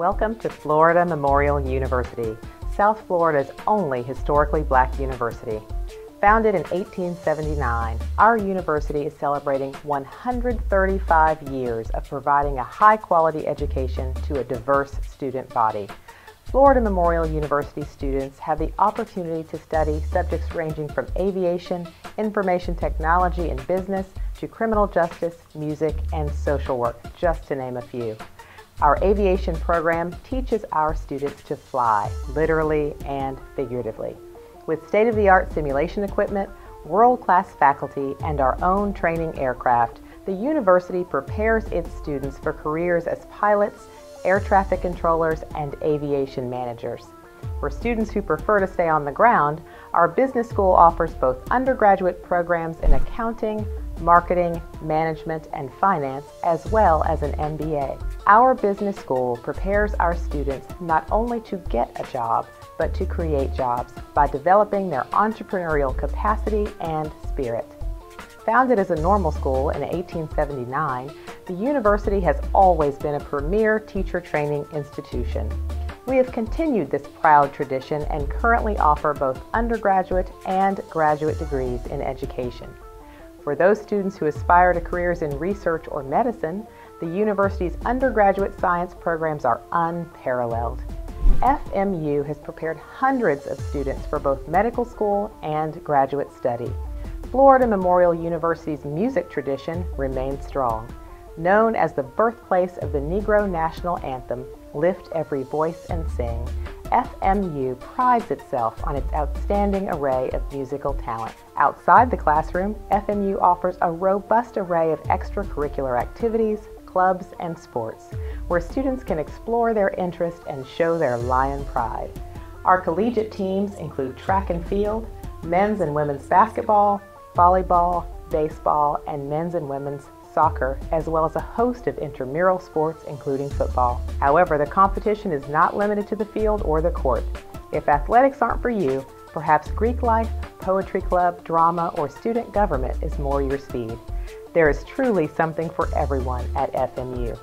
Welcome to Florida Memorial University, South Florida's only historically black university. Founded in 1879, our university is celebrating 135 years of providing a high quality education to a diverse student body. Florida Memorial University students have the opportunity to study subjects ranging from aviation, information technology and business, to criminal justice, music, and social work, just to name a few. Our aviation program teaches our students to fly, literally and figuratively. With state-of-the-art simulation equipment, world-class faculty, and our own training aircraft, the university prepares its students for careers as pilots, air traffic controllers, and aviation managers. For students who prefer to stay on the ground, our business school offers both undergraduate programs in accounting, marketing, management, and finance, as well as an MBA. Our business school prepares our students not only to get a job, but to create jobs by developing their entrepreneurial capacity and spirit. Founded as a normal school in 1879, the university has always been a premier teacher training institution. We have continued this proud tradition and currently offer both undergraduate and graduate degrees in education. For those students who aspire to careers in research or medicine, the university's undergraduate science programs are unparalleled. FMU has prepared hundreds of students for both medical school and graduate study. Florida Memorial University's music tradition remains strong. Known as the birthplace of the Negro National Anthem, Lift Every Voice and Sing, FMU prides itself on its outstanding array of musical talent. Outside the classroom, FMU offers a robust array of extracurricular activities, clubs, and sports, where students can explore their interest and show their lion pride. Our collegiate teams include track and field, men's and women's basketball, volleyball, baseball, and men's and women's soccer, as well as a host of intramural sports, including football. However, the competition is not limited to the field or the court. If athletics aren't for you, perhaps Greek life, poetry club, drama, or student government is more your speed. There is truly something for everyone at FMU.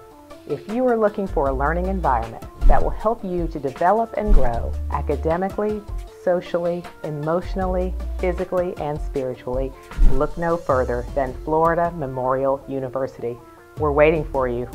If you are looking for a learning environment that will help you to develop and grow academically, socially, emotionally, physically, and spiritually, look no further than Florida Memorial University. We're waiting for you.